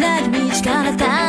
なき道からたどった